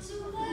to the